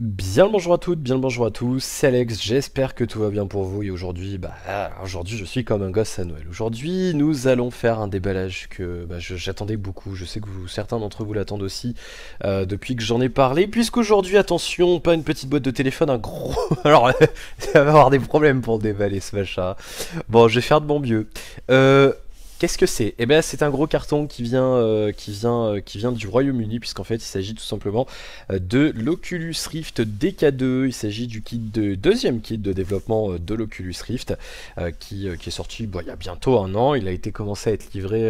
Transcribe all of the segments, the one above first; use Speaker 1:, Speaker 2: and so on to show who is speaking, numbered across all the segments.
Speaker 1: Bien le bonjour à toutes, bien le bonjour à tous, c'est Alex, j'espère que tout va bien pour vous et aujourd'hui, bah, aujourd'hui je suis comme un gosse à Noël. Aujourd'hui nous allons faire un déballage que bah, j'attendais beaucoup, je sais que vous, certains d'entre vous l'attendent aussi euh, depuis que j'en ai parlé, puisqu'aujourd'hui, attention, pas une petite boîte de téléphone, un gros... Alors, ça va avoir des problèmes pour déballer ce machin. Bon, je vais faire de mon mieux. Euh... Qu'est-ce que c'est? Eh bien, c'est un gros carton qui vient, euh, qui vient, euh, qui vient du Royaume-Uni, puisqu'en fait, il s'agit tout simplement euh, de l'Oculus Rift DK2. Il s'agit du kit de deuxième kit de développement de l'Oculus Rift, qui, qui, est sorti bon, il y a bientôt un an. Il a été commencé à être livré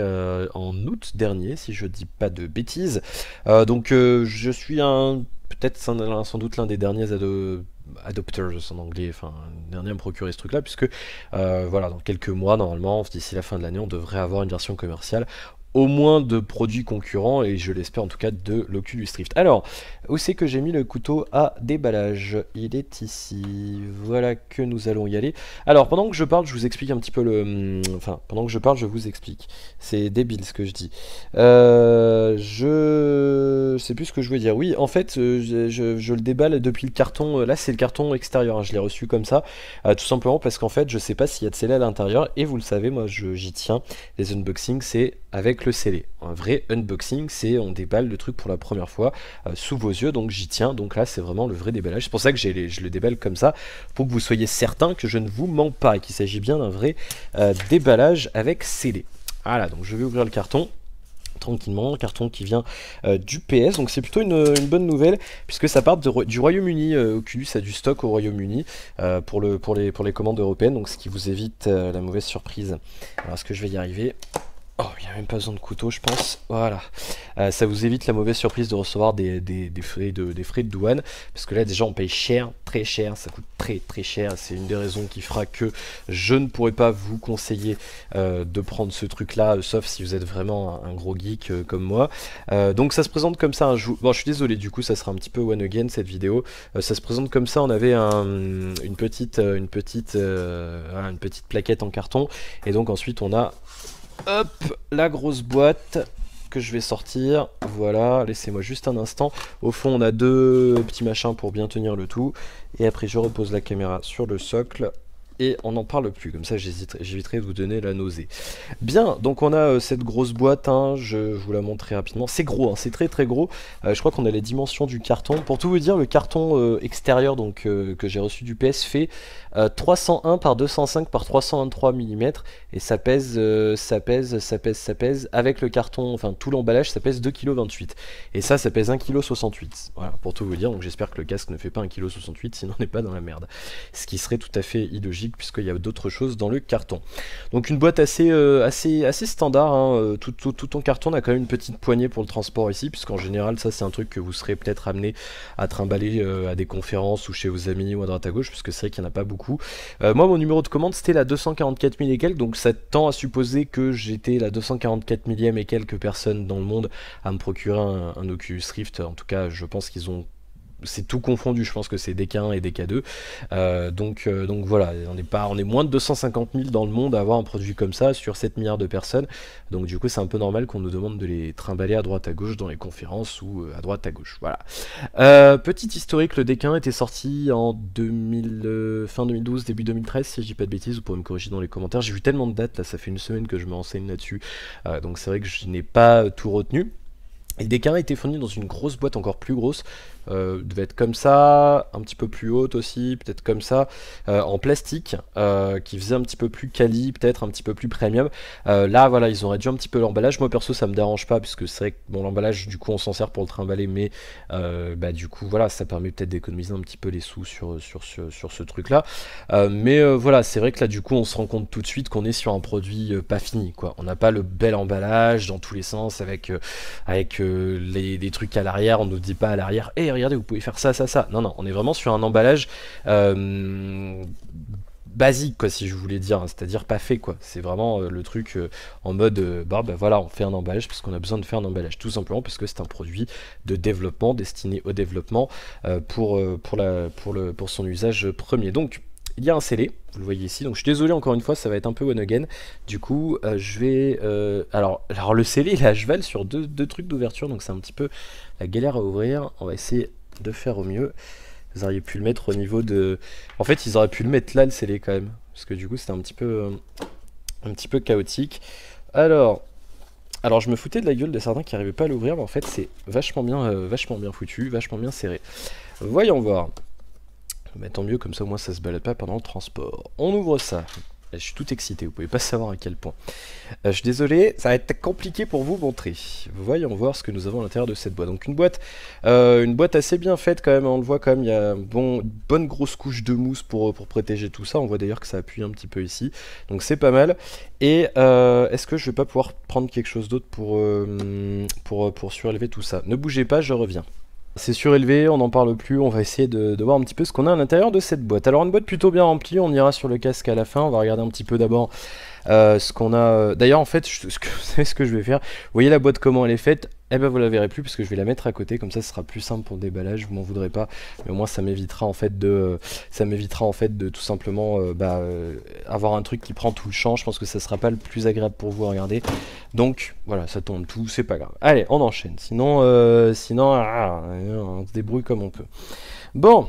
Speaker 1: en août dernier, si je dis pas de bêtises. donc, je suis un peut-être sans, doute l'un des derniers adopters en anglais, enfin, dernier à me procurer ce truc-là, puisque euh, voilà, dans quelques mois, normalement, d'ici la fin de l'année, on devrait avoir une version commerciale au moins de produits concurrents et je l'espère en tout cas de l'Oculus Rift. Alors, où c'est que j'ai mis le couteau à déballage? Il est ici. Voilà que nous allons y aller. Alors, pendant que je parle, je vous explique un petit peu le... Hum, enfin, pendant que je parle, je vous explique. C'est débile ce que je dis. Euh, je... sais plus ce que je veux dire. Oui, en fait, euh, je, le déballe depuis le carton. Euh, là, c'est le carton extérieur. Hein. Je l'ai reçu comme ça. tout simplement parce qu'en fait, je sais pas s'il y a de scellé à l'intérieur. Et vous le savez, moi, j'y tiens. Les unboxings, c'est avec le scellé. Un vrai unboxing, c'est on déballe le truc pour la première fois sous vos yeux, donc j'y tiens. Donc là, c'est vraiment le vrai déballage. C'est pour ça que je le déballe comme ça, pour que vous soyez certain que je ne vous mens pas et qu'il s'agit bien d'un vrai euh, déballage avec scellé. Voilà, donc je vais ouvrir le carton tranquillement, carton qui vient euh, du PS, donc c'est plutôt une, bonne nouvelle, puisque ça part du Royaume-Uni, euh, Oculus a du stock au Royaume-Uni pour, les, pour les commandes européennes, donc ce qui vous évite la mauvaise surprise. Alors est-ce que je vais y arriver? Oh, il n'y a même pas besoin de couteau, je pense. Voilà. Euh, ça vous évite la mauvaise surprise de recevoir des, frais de, douane. Parce que là, déjà, on paye cher, très cher. Ça coûte très, très cher. C'est une des raisons qui fera que je ne pourrais pas vous conseiller euh, de prendre ce truc-là, euh, sauf si vous êtes vraiment un, gros geek comme moi. donc, ça se présente comme ça. Bon, je suis désolé, du coup, ça sera un petit peu one again cette vidéo. ça se présente comme ça. On avait une petite, une petite, une petite plaquette en carton. Et donc, ensuite, on a Hop, la grosse boîte que je vais sortir. Voilà, laissez-moi juste un instant. Au fond, on a deux petits machins pour bien tenir le tout. Et après, je repose la caméra sur le socle et on n'en parle plus, comme ça j'éviterai de vous donner la nausée. Bien, donc on a euh, cette grosse boîte, hein, je vous la montrer rapidement, c'est gros, hein, c'est très très gros, euh, je crois qu'on a les dimensions du carton, pour tout vous dire, le carton euh, extérieur donc que j'ai reçu du PS fait 301 par 205 par 323 mm, et ça pèse, ça pèse, ça pèse, ça pèse, avec le carton, enfin tout l'emballage, ça pèse 2,28 kg, et ça, ça pèse 1,68 kg, voilà, pour tout vous dire, donc j'espère que le casque ne fait pas 1,68 kg, sinon on n'est pas dans la merde, ce qui serait tout à fait illogique puisqu'il y a d'autres choses dans le carton. Donc une boîte assez, euh, standard, hein, euh, tout, ton carton a quand même une petite poignée pour le transport ici, puisqu'en général ça c'est un truc que vous serez peut-être amené à trimballer euh, à des conférences ou chez vos amis ou à droite à gauche, puisque c'est vrai qu'il n'y en a pas beaucoup. moi mon numéro de commande c'était la 244 000 et quelques, donc ça tend à supposer que j'étais la 244 millième et quelques personnes dans le monde à me procurer un, un Oculus Rift, en tout cas je pense qu'ils ont c'est tout confondu, je pense que c'est DK1 et DK2. Euh, donc, euh, donc voilà, on est, pas, on est moins de 250 000 dans le monde à avoir un produit comme ça sur 7 milliards de personnes. Donc du coup, c'est un peu normal qu'on nous demande de les trimballer à droite à gauche dans les conférences ou euh, à droite à gauche. Voilà. petit historique, le DK1 était sorti en 2000, fin 2012, début 2013, si je dis pas de bêtises, vous pourrez me corriger dans les commentaires. J'ai vu tellement de dates, là, ça fait une semaine que je me renseigne là-dessus. donc c'est vrai que je n'ai pas tout retenu. Et le DK1 était fourni dans une grosse boîte encore plus grosse euh, devait être comme ça, un petit peu plus haute aussi, peut-être comme ça, euh, en plastique, euh, qui faisait un petit peu plus quali, peut-être un petit peu plus premium. là, voilà, ils ont réduit un petit peu l'emballage. Moi, perso, ça me dérange pas, puisque c'est vrai que bon, l'emballage, du coup, on s'en sert pour le trimballer, mais bah, du coup, voilà, ça permet peut-être d'économiser un petit peu les sous sur, sur, sur, ce truc-là. mais voilà, c'est vrai que là, du coup, on se rend compte tout de suite qu'on est sur un produit pas fini, quoi. On n'a pas le bel emballage dans tous les sens, avec, avec les, trucs à l'arrière, on ne nous dit pas à l'arrière, hé, regardez, vous pouvez faire ça, ça, ça. Non, non, on est vraiment sur un emballage euh, basique, quoi, si je voulais dire, c'est-à-dire pas fait, quoi. C'est vraiment euh, le truc euh, en mode, bah, bah, voilà, on fait un emballage parce qu'on a besoin de faire un emballage, tout simplement parce que c'est un produit de développement, destiné au développement pour, pour, la, pour, le, pour son usage premier. Donc, il y a un scellé, vous le voyez ici, donc je suis désolé encore une fois, ça va être un peu one again, du coup je vais, alors, alors le scellé il à cheval sur deux, deux trucs d'ouverture, donc c'est un petit peu la galère à ouvrir, on va essayer de faire au mieux. Vous auriez pu le mettre au niveau de... En fait, ils auraient pu le mettre là, le scellé, quand même. Parce que du coup, c'était un petit peu... euh, un petit peu chaotique. Alors... Alors, je me foutais de la gueule de certains qui n'arrivaient pas à l'ouvrir, mais en fait, c'est vachement bien, euh, vachement bien foutu, vachement bien serré. Voyons voir. Mais tant mieux, comme ça, au moins, ça se balade pas pendant le transport. On ouvre ça. Je suis tout excité, vous pouvez pas savoir à quel point. Euh, je suis désolé, ça va être compliqué pour vous montrer. Voyons voir ce que nous avons à l'intérieur de cette boîte. Donc une boîte, euh, une boîte assez bien faite quand même. On le voit quand même, il y a bon, une bonne grosse couche de mousse pour, pour protéger tout ça. On voit d'ailleurs que ça appuie un petit peu ici. Donc c'est pas mal. Et euh, est-ce que je vais pas pouvoir prendre quelque chose d'autre pour, euh, pour, pour surélever tout ça? Ne bougez pas, je reviens. C'est surélevé, on n'en parle plus, on va essayer de, voir un petit peu ce qu'on a à l'intérieur de cette boîte. Alors une boîte plutôt bien remplie, on ira sur le casque à la fin, on va regarder un petit peu d'abord euh, ce qu'on a... euh, D'ailleurs en fait, ce que, ce que je vais faire? Vous voyez la boîte comment elle est faite? Eh ben vous la verrez plus parce que je vais la mettre à côté, comme ça ce sera plus simple pour le déballage, vous m'en voudrez pas. Mais au moins ça m'évitera en fait de... Ça m'évitera en fait de tout simplement euh, bah, avoir un truc qui prend tout le champ, je pense que ça sera pas le plus agréable pour vous à regarder. Donc voilà, ça tombe tout, c'est pas grave. Allez, on enchaîne. Sinon, sinon, ah, on se débrouille comme on peut. Bon,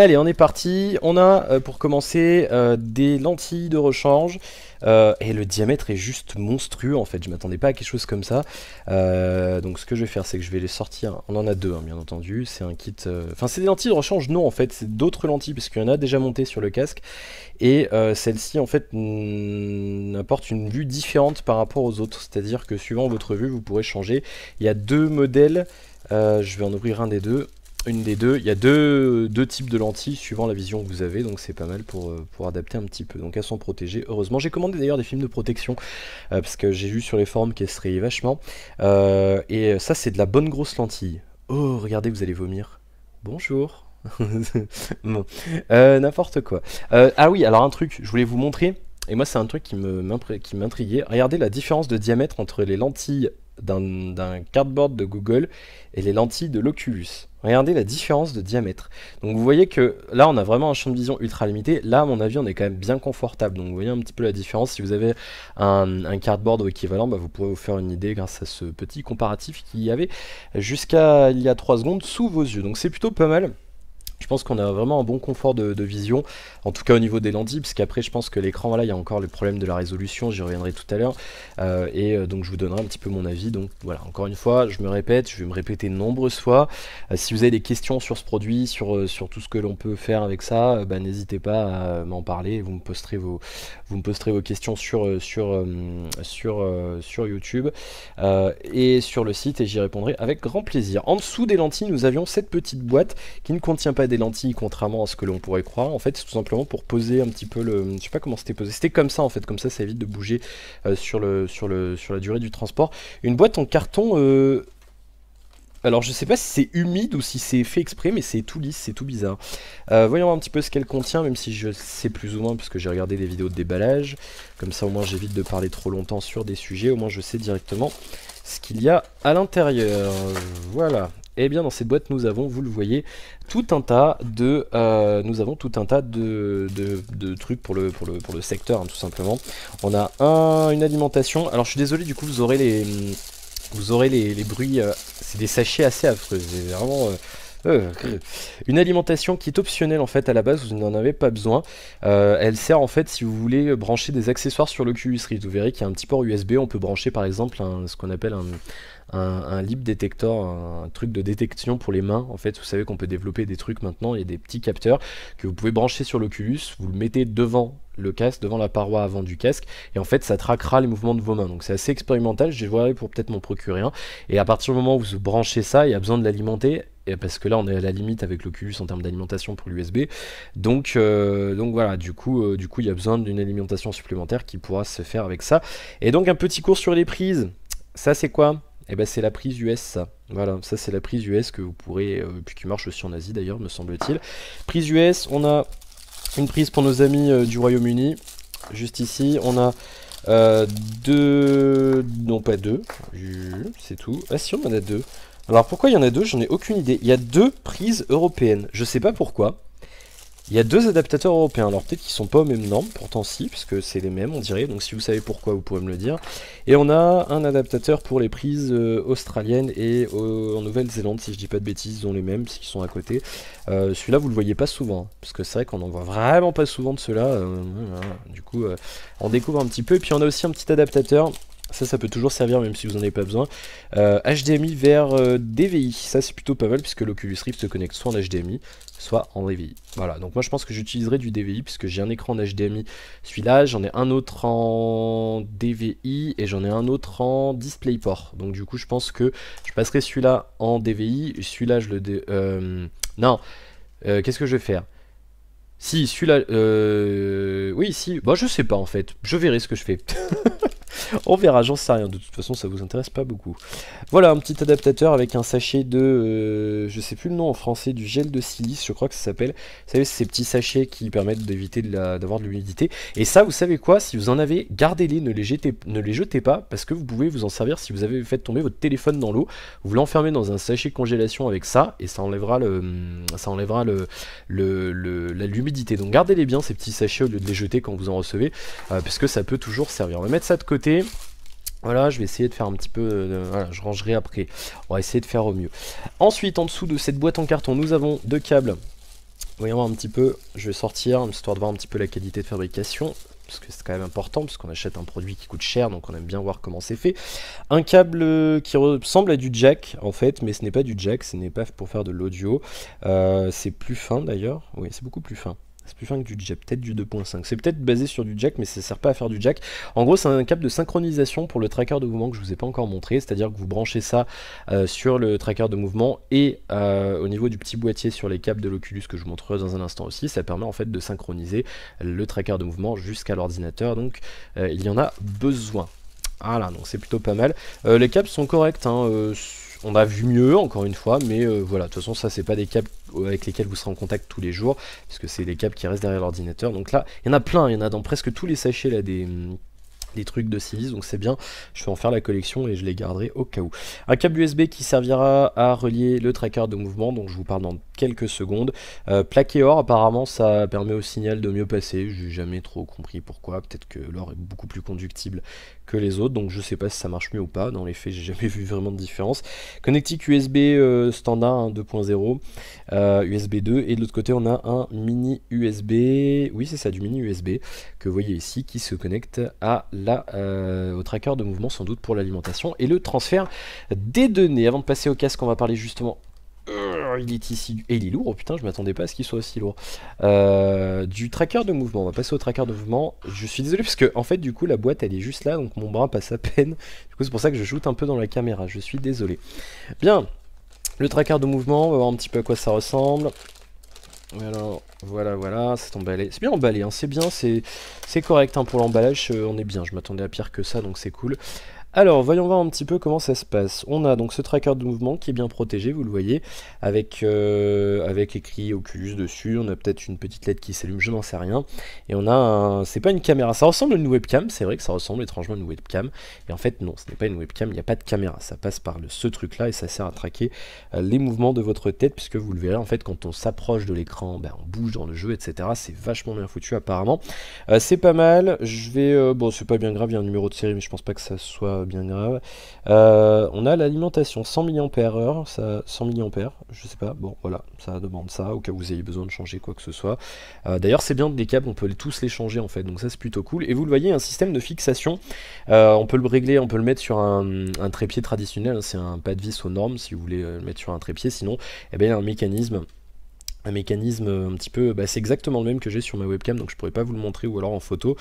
Speaker 1: allez, on est parti. On a euh, pour commencer euh, des lentilles de rechange. Euh, et le diamètre est juste monstrueux en fait, je m'attendais pas à quelque chose comme ça. Donc ce que je vais faire, c'est que je vais les sortir. On en a deux, hein, bien entendu. C'est un kit. Enfin, c'est des lentilles de rechange, non en fait, c'est d'autres lentilles, parce qu'il y en a déjà monté sur le casque. Et celle-ci, en fait, apporte une vue différente par rapport aux autres. C'est-à-dire que suivant votre vue, vous pourrez changer. Il y a deux modèles. Je vais en ouvrir un des deux. Une des deux. Il y a deux, deux types de lentilles suivant la vision que vous avez. Donc c'est pas mal pour, euh, pour adapter un petit peu. Donc elles sont protégées. Heureusement, j'ai commandé d'ailleurs des films de protection. euh, parce que j'ai vu sur les forums qu'elles se rayaient vachement. Euh, et ça, c'est de la bonne grosse lentille. Oh, regardez, vous allez vomir. Bonjour. bon. N'importe quoi. Ah oui, alors un truc, je voulais vous montrer. Et moi, c'est un truc qui m'intriguait. Regardez la différence de diamètre entre les lentilles d'un cardboard de Google et les lentilles de l'Oculus. Regardez la différence de diamètre. Donc vous voyez que là, on a vraiment un champ de vision ultra limité. Là, à mon avis, on est quand même bien confortable. Donc vous voyez un petit peu la différence. Si vous avez un, cardboard équivalent, bah, vous pourrez vous faire une idée grâce à ce petit comparatif qu'il y avait jusqu'à il y a 3 secondes sous vos yeux. Donc c'est plutôt pas mal. Je pense qu'on a vraiment un bon confort de, vision, en tout cas au niveau des lentilles, parce qu'après je pense que l'écran, voilà, il y a encore le problème de la résolution, j'y reviendrai tout à l'heure, Euh, et euh, donc je vous donnerai un petit peu mon avis. Donc voilà, encore une fois, je me répète, je vais me répéter nombreuses fois. Euh, si vous avez des questions sur ce produit, sur, sur tout ce que l'on peut faire avec ça, bah, n'hésitez pas à m'en parler, vous me posterez vos, vous me posterez vos questions sur, sur, sur, sur YouTube et sur le site, et j'y répondrai avec grand plaisir. En dessous des lentilles, nous avions cette petite boîte qui ne contient pas lentilles, contrairement à ce que l'on pourrait croire. En fait, c'est tout simplement pour poser un petit peu le. Je sais pas comment c'était posé. C'était comme ça en fait, comme ça, ça évite de bouger euh, sur, le, sur, le, sur la durée du transport. Une boîte en carton. euh, Alors, je sais pas si c'est humide ou si c'est fait exprès, mais c'est tout lisse, c'est tout bizarre. Euh, voyons un petit peu ce qu'elle contient, même si je sais plus ou moins, puisque j'ai regardé des vidéos de déballage. Comme ça, au moins, j'évite de parler trop longtemps sur des sujets. Au moins, je sais directement ce qu'il y a à l'intérieur. Voilà. Et bien dans cette boîte nous avons, vous le voyez, tout un tas de, euh, nous avons tout un tas de, de- trucs pour le, pour le, pour le secteur hein, tout simplement. On a un, une alimentation. Alors je suis désolé du coup vous aurez les, vous aurez les, les bruits. euh, c'est des sachets assez affreux. C'est vraiment. euh, euh, euh. une alimentation qui est optionnelle en fait à la base, vous n'en avez pas besoin. Euh, elle sert en fait si vous voulez brancher des accessoires sur l'Oculus Rift. Vous verrez qu'il y a un petit port USB, on peut brancher par exemple ce qu'on appelle un, un, un lip detector, un truc de détection pour les mains. En fait, vous savez qu'on peut développer des trucs maintenant, il y a des petits capteurs que vous pouvez brancher sur l'Oculus, vous le mettez devant le casque, devant la paroi avant du casque, et en fait ça traquera les mouvements de vos mains. Donc c'est assez expérimental, je vais pour peut-être m'en procurer un. Et à partir du moment où vous branchez ça, il y a besoin de l'alimenter, parce que là on est à la limite avec l'Oculus en termes d'alimentation pour l'USB. Donc, euh, donc voilà, du coup, euh, du coup il y a besoin d'une alimentation supplémentaire qui pourra se faire avec ça. Et donc un petit cours sur les prises. Ça c'est quoi? Eh ben c'est la prise US ça. Voilà, ça c'est la prise US que vous pourrez, euh, qui marche aussi en Asie d'ailleurs, me semble-t-il. Prise US, on a une prise pour nos amis euh, du Royaume-Uni. Juste ici, on a euh, deux, non pas deux, c'est tout. Ah si, on en a deux. Alors pourquoi il y en a deux? J'en ai aucune idée. Il y a deux prises européennes. Je sais pas pourquoi. Il y a deux adaptateurs européens, alors peut-être qu'ils sont pas aux mêmes normes, pourtant si, puisque c'est les mêmes on dirait, donc si vous savez pourquoi vous pouvez me le dire. Et on a un adaptateur pour les prises euh, australiennes et en Nouvelle-Zélande, si je dis pas de bêtises, ils ont les mêmes, puisqu'ils sont à côté. Euh, celui-là vous le voyez pas souvent, parce que c'est vrai qu'on en voit vraiment pas souvent de ceux-là, euh, du coup on découvre un petit peu. Et puis on a aussi un petit adaptateur ça, ça peut toujours servir même si vous n'en avez pas besoin. HDMI vers DVI, ça c'est plutôt pas mal puisque l'Oculus Rift se connecte soit en HDMI, soit en DVI. Voilà, donc moi je pense que j'utiliserai du DVI puisque j'ai un écran en HDMI, celui-là, j'en ai un autre en DVI et j'en ai un autre en DisplayPort. Donc du coup je pense que je passerai celui-là en DVI, celui-là je le... Euh, non, euh, qu'est-ce que je vais faire? Si, celui-là... Euh, oui, si... Bon, je sais pas en fait. Je verrai ce que je fais. On verra, j'en sais rien. De toute façon, ça vous intéresse pas beaucoup. Voilà, un petit adaptateur avec un sachet de... Euh, je sais plus le nom en français, du gel de silice, je crois que ça s'appelle. Vous savez, ces petits sachets qui permettent d'éviter d'avoir de l'humidité. Et ça, vous savez quoi? Si vous en avez, gardez-les, ne, les jetez, pas, parce que vous pouvez vous en servir si vous avez fait tomber votre téléphone dans l'eau. Vous l'enfermez dans un sachet congélation avec ça, et ça enlèvera le... Ça enlèvera l'humidité. Donc gardez-les bien, ces petits sachets, au lieu de les jeter quand vous en recevez, euh, parce que ça peut toujours servir. On va mettre ça de côté. Voilà, je vais essayer de faire un petit peu... Euh, voilà, je rangerai après. On va essayer de faire au mieux. Ensuite, en dessous de cette boîte en carton, nous avons deux câbles. Voyons voir un petit peu. Je vais sortir, histoire de voir un petit peu la qualité de fabrication. Parce que c'est quand même important, puisqu'on achète un produit qui coûte cher, donc on aime bien voir comment c'est fait. Un câble qui ressemble à du jack, en fait, mais ce n'est pas du jack, ce n'est pas pour faire de l'audio. Euh, c'est plus fin d'ailleurs. Oui, c'est beaucoup plus fin. C'est plus fin que du jack, peut-être du 2.5. C'est peut-être basé sur du jack, mais ça sert pas à faire du jack. En gros, c'est un câble de synchronisation pour le tracker de mouvement que je vous ai pas encore montré. C'est-à-dire que vous branchez ça euh, sur le tracker de mouvement et euh, au niveau du petit boîtier sur les câbles de l'Oculus que je vous montrerai dans un instant aussi. Ça permet en fait de synchroniser le tracker de mouvement jusqu'à l'ordinateur. Donc euh, il y en a besoin. Voilà, donc c'est plutôt pas mal. les câbles sont corrects. Hein, on a vu mieux, encore une fois, mais euh, voilà, de toute façon, ça, c'est pas des câbles avec lesquels vous serez en contact tous les jours, puisque c'est des câbles qui restent derrière l'ordinateur. Donc là, il y en a plein, il y en a dans presque tous les sachets là des des trucs de silice, donc c'est bien, je vais en faire la collection et je les garderai au cas où. Un câble USB qui servira à relier le tracker de mouvement, donc je vous parle dans quelques secondes. Euh, plaqué or, apparemment ça permet au signal de mieux passer, j'ai jamais trop compris pourquoi, peut-être que l'or est beaucoup plus conductible que les autres, donc je sais pas si ça marche mieux ou pas, dans les faits j'ai jamais vu vraiment de différence. Connectique USB euh, standard 2.0, USB 2, et de l'autre côté on a un mini USB, oui c'est ça, du mini USB, que vous voyez ici, qui se connecte à la, euh, au tracker de mouvement sans doute pour l'alimentation, et le transfert des données. Avant de passer au casque, on va parler justement il est ici. Et il est lourd, oh putain, je m'attendais pas à ce qu'il soit aussi lourd. Euh, du tracker de mouvement, on va passer au tracker de mouvement. Je suis désolé parce que, en fait, du coup, la boîte elle est juste là, donc mon bras passe à peine. Du coup, c'est pour ça que je joute un peu dans la caméra. Je suis désolé. Bien, le tracker de mouvement, on va voir un petit peu à quoi ça ressemble. Voilà, voilà, voilà, c'est emballé. C'est bien emballé, hein, c'est bien, c'est correct hein, pour l'emballage, euh, on est bien. Je m'attendais à pire que ça, donc c'est cool. Alors, voyons voir un petit peu comment ça se passe. On a donc ce tracker de mouvement qui est bien protégé, vous le voyez, avec, euh, avec écrit Oculus dessus. On a peut-être une petite lettre qui s'allume, je n'en sais rien. Et on a un... C'est pas une caméra, ça ressemble à une webcam, c'est vrai que ça ressemble étrangement à une webcam. Et en fait, non, ce n'est pas une webcam, il n'y a pas de caméra. Ça passe par ce truc-là et ça sert à traquer euh, les mouvements de votre tête, puisque vous le verrez, en fait, quand on s'approche de l'écran, ben, on bouge dans le jeu, etc. C'est vachement bien foutu apparemment. Euh, c'est pas mal, je vais... bon, c'est pas bien grave, il y a un numéro de série, mais je pense pas que ça soit bien grave. Euh, on a l'alimentation 100 mAh, ça 100 mAh, je sais pas, bon voilà, ça demande ça au cas où vous ayez besoin de changer quoi que ce soit. Euh, d'ailleurs c'est bien des câbles, on peut tous les changer en fait, donc ça c'est plutôt cool. Et vous le voyez, un système de fixation, euh, on peut le régler, on peut le mettre sur un, trépied traditionnel, hein, c'est un pas de vis aux normes si vous voulez le mettre sur un trépied, sinon eh bien, il y a un mécanisme un mécanisme un petit peu, bah, c'est exactement le même que j'ai sur ma webcam, donc je pourrais pas vous le montrer ou alors en photo.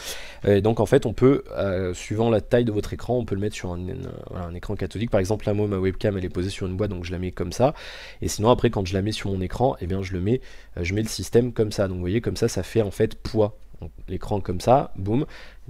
Speaker 1: Et donc en fait, on peut, euh, suivant la taille de votre écran, on peut le mettre sur un, écran cathodique. Par exemple, là, moi, ma webcam, elle est posée sur une boîte, donc je la mets comme ça. Et sinon, après, quand je la mets sur mon écran, et eh bien, je le mets, euh, je mets le système comme ça. Donc vous voyez, comme ça, ça fait en fait poids. L'écran comme ça, boum,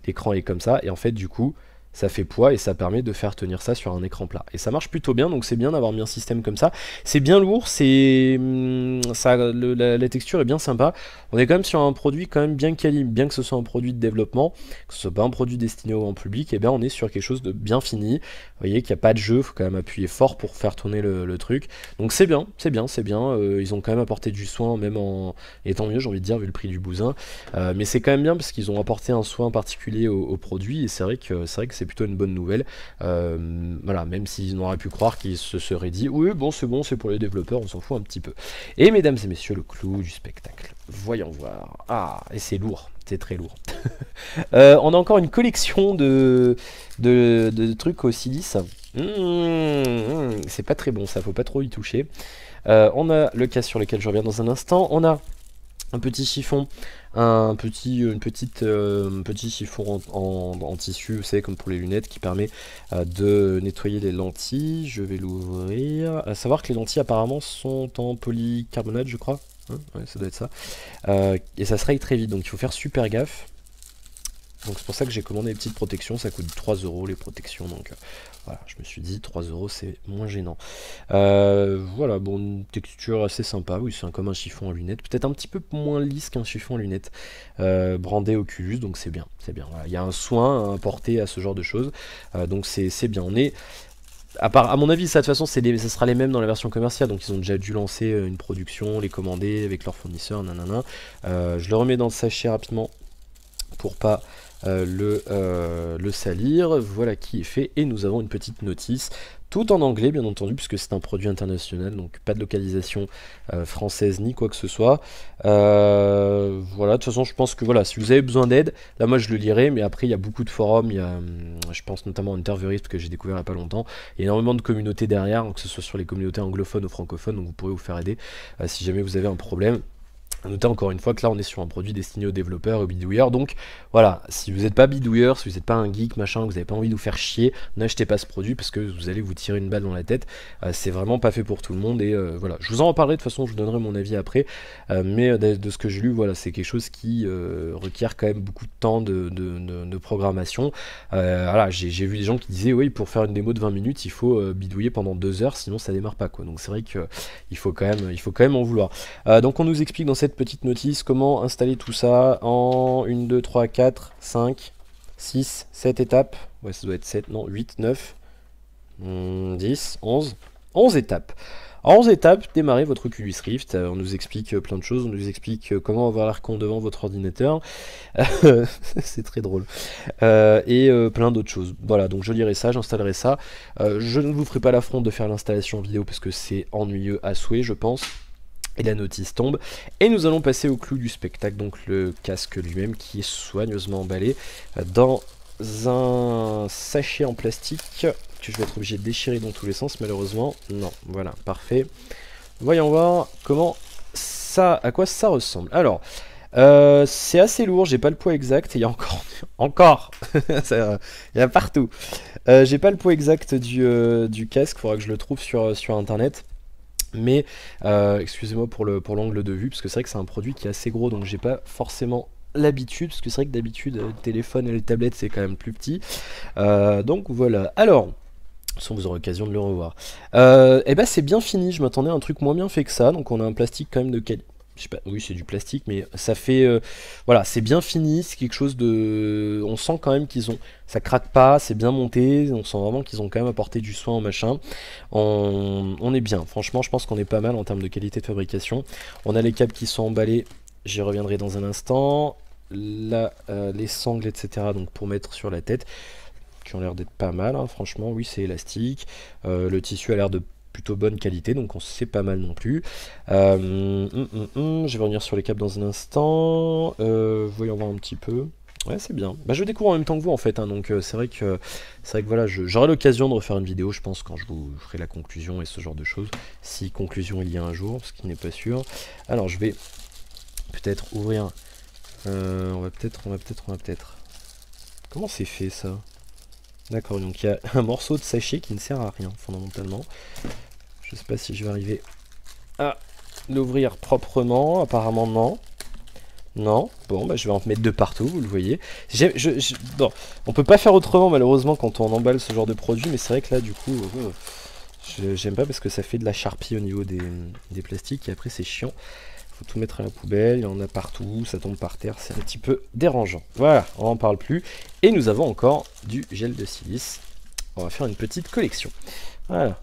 Speaker 1: l'écran est comme ça, et en fait, du coup, ça fait poids et ça permet de faire tenir ça sur un écran plat. Et ça marche plutôt bien, donc c'est bien d'avoir mis un système comme ça. C'est bien lourd, c'est hum, ça, la, texture est bien sympa. On est quand même sur un produit quand même bien quali, bien que ce soit un produit de développement, que ce soit pas un produit destiné au grand public, et eh bien on est sur quelque chose de bien fini. Vous voyez qu'il n'y a pas de jeu, faut quand même appuyer fort pour faire tourner le, truc. Donc c'est bien, c'est bien, c'est bien. Euh, ils ont quand même apporté du soin, même en étant mieux, j'ai envie de dire, vu le prix du bousin. Euh, mais c'est quand même bien parce qu'ils ont apporté un soin particulier au, produit, et c'est vrai que c'est vrai que c'est plutôt une bonne nouvelle. Euh, voilà, même s'ils n'auraient pu croire qu'ils se seraient dit oui, bon, c'est bon, c'est pour les développeurs, on s'en fout un petit peu. Et mesdames et messieurs, le clou du spectacle. Voyons voir. Ah, et c'est lourd, c'est très lourd. Euh, on a encore une collection de, de, trucs au silice. Mmh, mmh, c'est pas très bon, ça, faut pas trop y toucher. Euh, on a le cas sur lequel je reviens dans un instant. On a un petit chiffon, un petit, une petite, euh, petit chiffon en, tissu, vous savez, comme pour les lunettes, qui permet euh, de nettoyer les lentilles. Je vais l'ouvrir. À savoir que les lentilles apparemment sont en polycarbonate, je crois. Hein? Ça doit être ça. Euh, et ça se raye très vite, donc il faut faire super gaffe. Donc c'est pour ça que j'ai commandé les petites protections, ça coûte 3 euros les protections, donc voilà, je me suis dit 3 euros c'est moins gênant. Euh, voilà, bon, une texture assez sympa, oui, c'est comme un chiffon en lunettes, peut-être un petit peu moins lisse qu'un chiffon en lunettes, euh, brandé Oculus, donc c'est bien, c'est bien. Il y a un soin à à ce genre de choses, euh, donc c'est bien. On est à, part, à mon avis, ça de toute façon, ça sera les mêmes dans la version commerciale. Donc, ils ont déjà dû lancer une production, les commander avec leurs fournisseurs, nanana. je le remets dans le sachet rapidement pour pas euh, le, euh, le salir. Voilà qui est fait. Et nous avons une petite notice tout en anglais bien entendu puisque c'est un produit international donc pas de localisation euh, française ni quoi que ce soit voilà de toute façon je pense que voilà si vous avez besoin d'aide là moi je le lirai mais après il y a beaucoup de forums il y a hum, je pense notamment Interviewist que j'ai découvert il n'y a pas longtemps il y a énormément de communautés derrière que ce soit sur les communautés anglophones ou francophones donc vous pourrez vous faire aider si jamais vous avez un problème Notez encore une fois que là on est sur un produit destiné aux développeurs, aux bidouilleurs, donc voilà, si vous n'êtes pas bidouilleur, si vous n'êtes pas un geek, machin, vous n'avez pas envie de vous faire chier, n'achetez pas ce produit parce que vous allez vous tirer une balle dans la tête, euh, c'est vraiment pas fait pour tout le monde, et euh, voilà, je vous en reparlerai, de toute façon je vous donnerai mon avis après, euh, mais de, ce que j'ai lu, voilà, c'est quelque chose qui requiert quand même beaucoup de temps de, de programmation, voilà, j'ai vu des gens qui disaient, oui, pour faire une démo de 20 minutes, il faut bidouiller pendant 2 heures, sinon ça démarre pas, quoi, donc c'est vrai qu'il faut, quand même, il faut quand même en vouloir. donc on nous explique dans cette petite notice comment installer tout ça en 1, 2, 3, 4, 5, 6, 7 étapes. Ouais, ça doit être 7, non, 8, 9, 10, 11. 11 étapes. En 11 étapes, démarrez votre Oculus Rift. Euh, on nous explique euh, plein de choses. On nous explique euh, comment avoir l'air con devant votre ordinateur. c'est très drôle. et plein d'autres choses. Voilà, donc je lirai ça, j'installerai ça. je ne vous ferai pas l'affront de faire l'installation vidéo parce que c'est ennuyeux à souhait, je pense. Et la notice tombe. Et nous allons passer au clou du spectacle, donc le casque lui-même qui est soigneusement emballé dans un sachet en plastique que je vais être obligé de déchirer dans tous les sens malheureusement. Non, voilà, parfait. Voyons voir comment ça, à quoi ça ressemble. Alors, euh, c'est assez lourd, j'ai pas le poids exact, il y a encore, encore, il y a partout. Euh, j'ai pas le poids exact du, euh, du casque, faudra que je le trouve sur, sur internet. Mais euh, excusez-moi pour l'angle de vue, parce que c'est vrai que c'est un produit qui est assez gros, donc j'ai pas forcément l'habitude, parce que c'est vrai que d'habitude le téléphone et les tablettes c'est quand même plus petit. Euh, donc voilà. Alors, sans vous aurez l'occasion de le revoir. Euh, et eh ben c'est bien fini, je m'attendais à un truc moins bien fait que ça, donc on a un plastique quand même de qualité oui, c'est du plastique, mais ça fait, euh, voilà, c'est bien fini, c'est quelque chose de, on sent quand même qu'ils ont, ça craque pas, c'est bien monté, on sent vraiment qu'ils ont quand même apporté du soin au machin. On, est bien, franchement, je pense qu'on est pas mal en termes de qualité de fabrication. On a les câbles qui sont emballés, j'y reviendrai dans un instant. Là, euh, les sangles, etc. Donc pour mettre sur la tête, qui ont l'air d'être pas mal, hein, franchement, oui, c'est élastique. Euh, le tissu a l'air de plutôt bonne qualité, donc on sait pas mal non plus. Euh, hum, hum, hum, je vais revenir sur les câbles dans un instant. Euh, voyons voir un petit peu. Ouais, c'est bien. Bah, je découvre en même temps que vous en fait, hein, donc euh, c'est vrai que c'est vrai que voilà, j'aurai l'occasion de refaire une vidéo, je pense, quand je vous ferai la conclusion et ce genre de choses. Si conclusion il y a un jour, ce qui n'est pas sûr. Alors je vais peut-être ouvrir. on va peut-être, on va peut-être, on va peut-être. Comment c'est fait ça? D'accord, donc il y a un morceau de sachet qui ne sert à rien fondamentalement. Je sais pas si je vais arriver à l'ouvrir proprement, apparemment non. Non Bon, bah je vais en mettre de partout, vous le voyez. Je, je, bon, on peut pas faire autrement malheureusement quand on emballe ce genre de produit, mais c'est vrai que là du coup, euh, j'aime pas parce que ça fait de la charpie au niveau des, des plastiques et après c'est chiant. Tout mettre à la poubelle, il y en a partout, ça tombe par terre, c'est un petit peu dérangeant. Voilà, on n'en parle plus. Et nous avons encore du gel de silice. On va faire une petite collection. Voilà,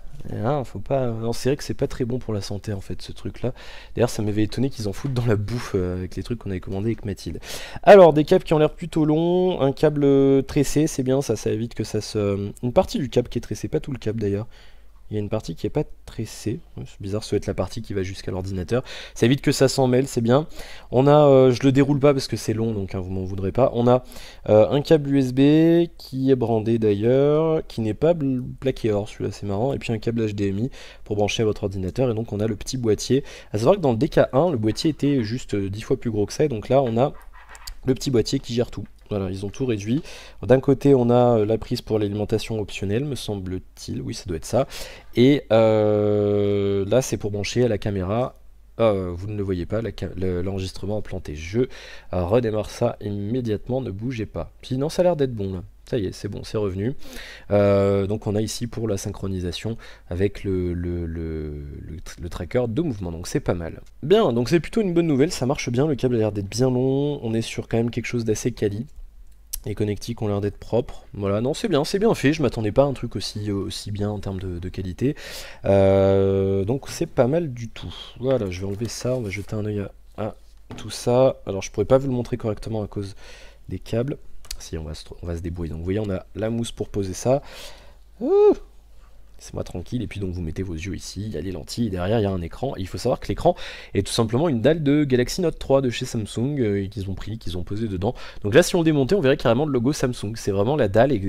Speaker 1: faut pas. c'est vrai que c'est pas très bon pour la santé en fait ce truc là. D'ailleurs ça m'avait étonné qu'ils en foutent dans la bouffe euh, avec les trucs qu'on avait commandé avec Mathilde. Alors des câbles qui ont l'air plutôt longs, un câble tressé, c'est bien ça, ça évite que ça se. Une partie du câble qui est tressé, pas tout le câble d'ailleurs. Il y a une partie qui n'est pas tressée. C'est bizarre, ça doit être la partie qui va jusqu'à l'ordinateur. Ça évite que ça s'en mêle, c'est bien. On a, euh, je le déroule pas parce que c'est long, donc hein, vous m'en voudrez pas. On a euh, un câble USB qui est brandé d'ailleurs, qui n'est pas plaqué or, celui-là c'est marrant. Et puis un câble HDMI pour brancher votre ordinateur. Et donc on a le petit boîtier. À savoir que dans le DK1, le boîtier était juste 10 euh, fois plus gros que ça. Et donc là, on a le petit boîtier qui gère tout. Voilà, ils ont tout réduit. D'un côté, on a euh, la prise pour l'alimentation optionnelle, me semble-t-il. Oui, ça doit être ça. Et euh, là, c'est pour brancher à la caméra. Euh, vous ne le voyez pas, l'enregistrement planté. Je redémarre ça immédiatement, ne bougez pas. Sinon, ça a l'air d'être bon là. Ça y est, c'est bon, c'est revenu. donc on a ici pour la synchronisation avec le, le, le, tracker de mouvement, donc c'est pas mal. Bien, donc c'est plutôt une bonne nouvelle, ça marche bien, le câble a l'air d'être bien long, on est sur quand même quelque chose d'assez quali. Les connectiques ont l'air d'être propres. Voilà, non, c'est bien, c'est bien fait. Je m'attendais pas à un truc aussi, aussi bien en termes de, qualité. Euh, donc c'est pas mal du tout. Voilà, je vais enlever ça. On va jeter un oeil à, tout ça. Alors je pourrais pas vous le montrer correctement à cause des câbles. Si, on va se, on va se débrouiller. Donc vous voyez, on a la mousse pour poser ça. Ouh c'est moi tranquille, et puis donc vous mettez vos yeux ici, il y a les lentilles, et derrière il y a un écran, il faut savoir que l'écran est tout simplement une dalle de Galaxy Note 3 de chez Samsung, euh, qu'ils ont pris, qu'ils ont posé dedans. Donc là si on le démontait, on verrait carrément le logo Samsung, c'est vraiment la dalle, et,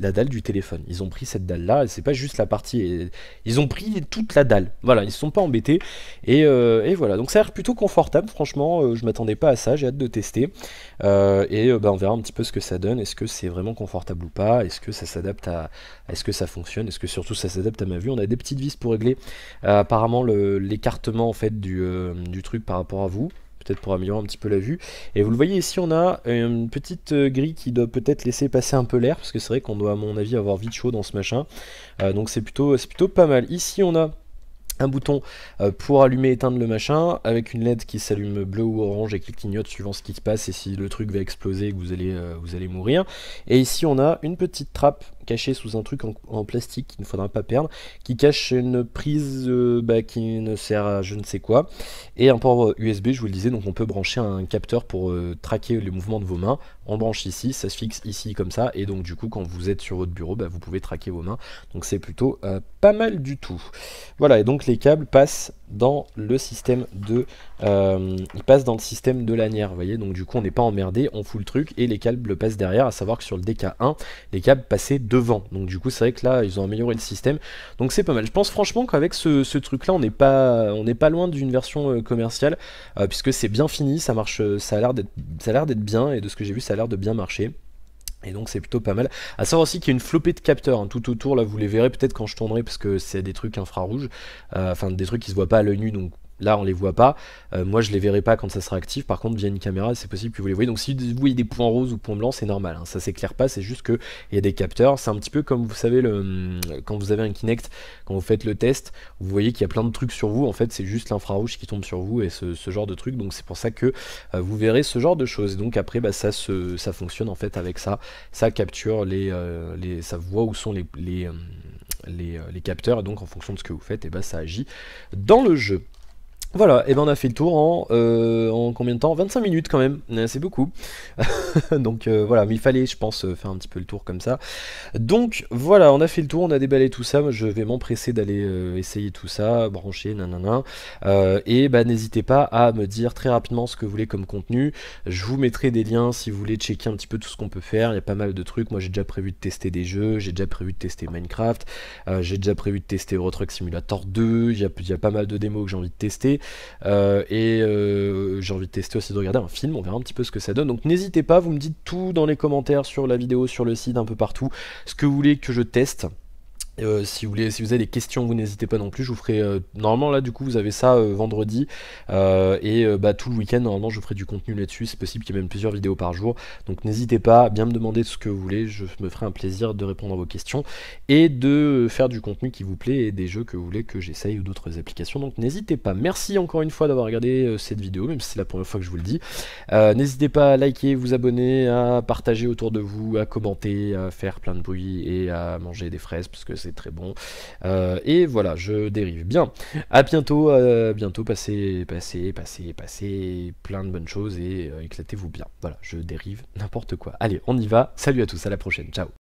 Speaker 1: la dalle du téléphone. Ils ont pris cette dalle là, et c'est pas juste la partie, ils ont pris toute la dalle, voilà, ils se sont pas embêtés, et, euh, voilà, donc ça a l'air plutôt confortable, franchement, euh, je m'attendais pas à ça, j'ai hâte de tester, et bah, on verra un petit peu ce que ça donne, est-ce que c'est vraiment confortable ou pas, est-ce que ça s'adapte à, est-ce que ça fonctionne, est-ce que surtout ça s'adapte à ma vue? On a des petites vis pour régler euh, apparemment l'écartement en fait du, euh, du, truc par rapport à vous peut-être pour améliorer un petit peu la vue. Et vous le voyez ici, on a une petite euh, grille qui doit peut-être laisser passer un peu l'air, parce que c'est vrai qu'on doit à mon avis avoir vite chaud dans ce machin. donc c'est plutôt, plutôt pas mal. Ici on a un bouton pour allumer et éteindre le machin avec une LED qui s'allume bleu ou orange et qui clignote suivant ce qui se passe et si le truc va exploser vous allez, vous allez mourir. Et ici on a une petite trappe caché sous un truc en, plastique qu'il ne faudra pas perdre, qui cache une prise euh, bah, qui ne sert à je ne sais quoi, et un port USB, je vous le disais, donc on peut brancher un capteur pour euh, traquer les mouvements de vos mains. On branche ici, ça se fixe ici comme ça, et donc du coup quand vous êtes sur votre bureau, bah, vous pouvez traquer vos mains. Donc c'est plutôt euh, pas mal du tout. Voilà, et donc les câbles passent dans le système de ils passent dans le système de lanière vous voyez donc du coup on n'est pas emmerdé on fout le truc et les câbles passent derrière à savoir que sur le DK1 les câbles passaient devant. Donc du coup, c'est vrai que là, ils ont amélioré le système. Donc c'est pas mal. Je pense franchement qu'avec ce, truc-là, on n'est pas, on n'est pas loin d'une version euh, commerciale, euh, puisque c'est bien fini, ça marche, euh, ça a l'air d'être, ça a l'air d'être bien, et de ce que j'ai vu, ça a l'air de bien marcher. Et donc c'est plutôt pas mal. À savoir aussi qu'il y a une flopée de capteurs hein, tout autour, là vous les verrez peut-être quand je tournerai parce que c'est des trucs infrarouges, enfin des trucs qui se voient pas à l'œil nu donc Là, on les voit pas. Euh, moi, je les verrai pas quand ça sera actif. Par contre, via une caméra, c'est possible que vous les voyez. Donc, si vous voyez des points roses ou points blancs, c'est normal. Hein. Ça s'éclaire pas. C'est juste qu'il y a des capteurs. C'est un petit peu comme vous savez, le, quand vous avez un Kinect, quand vous faites le test, vous voyez qu'il y a plein de trucs sur vous. En fait, c'est juste l'infrarouge qui tombe sur vous et ce, genre de trucs. Donc, c'est pour ça que euh, vous verrez ce genre de choses. Donc, après, bah, ça, fonctionne en fait avec ça. Ça capture les, euh, les ça voit où sont les, les, capteurs. Et donc, en fonction de ce que vous faites, et bah, ça agit dans le jeu. Voilà, et ben on a fait le tour en, euh, en combien de temps? 25 minutes quand même, euh, c'est beaucoup. Donc euh, voilà, mais il fallait je pense faire un petit peu le tour comme ça. Donc voilà, on a fait le tour, on a déballé tout ça, je vais m'empresser d'aller essayer tout ça, brancher, nanana. et bah n'hésitez pas à me dire très rapidement ce que vous voulez comme contenu. Je vous mettrai des liens si vous voulez checker un petit peu tout ce qu'on peut faire, il y a pas mal de trucs. Moi j'ai déjà prévu de tester des jeux, j'ai déjà prévu de tester Minecraft, j'ai déjà prévu de tester Euro Truck Simulator 2, il y a, il y a pas mal de démos que j'ai envie de tester. Euh, et euh, j'ai envie de tester aussi de regarder un film, on verra un petit peu ce que ça donne. Donc n'hésitez pas, vous me dites tout dans les commentaires sur la vidéo, sur le site, un peu partout, ce que vous voulez que je teste. Euh, si vous vous avez des questions, vous n'hésitez pas non plus. Je vous ferai euh, normalement là, du coup, vous avez ça euh, vendredi et bah, tout le week-end. Normalement, je ferai du contenu là-dessus. C'est possible qu'il y ait même plusieurs vidéos par jour. Donc n'hésitez pas à bien me demander ce que vous voulez. Je me ferai un plaisir de répondre à vos questions et de faire du contenu qui vous plaît et des jeux que vous voulez que j'essaye ou d'autres applications. Donc n'hésitez pas. Merci encore une fois d'avoir regardé cette vidéo, même si c'est la première fois que je vous le dis. n'hésitez pas à liker, vous abonner, à partager autour de vous, à commenter, à faire plein de bruit et à manger des fraises parce que très bon. Euh, et voilà, je dérive. Bien, à bientôt, euh, bientôt, passez, passez, passez, passez plein de bonnes choses et euh, éclatez-vous bien. Voilà, je dérive n'importe quoi. Allez, on y va. Salut à tous, à la prochaine. Ciao.